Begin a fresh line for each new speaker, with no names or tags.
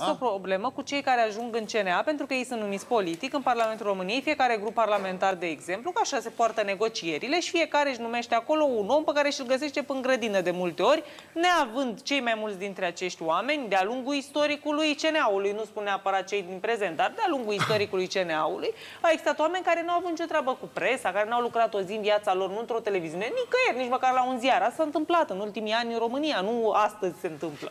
Este o ah. problemă cu cei care ajung în CNA, pentru că ei sunt numiți politic în Parlamentul României, fiecare grup parlamentar, de exemplu, că așa se poartă negocierile și fiecare își numește acolo un om pe care și-l găsește în grădină de multe ori, neavând cei mai mulți dintre acești oameni, de-a lungul istoricului CNA-ului, nu spun neapărat cei din prezent, dar de-a lungul istoricului CNA-ului, au existat oameni care nu au avut nicio treabă cu presa, care nu au lucrat o zi în viața lor, nu într-o televiziune, nicăieri, nici măcar la un ziar. Asta s-a întâmplat în ultimii ani în România, nu astăzi se întâmplă.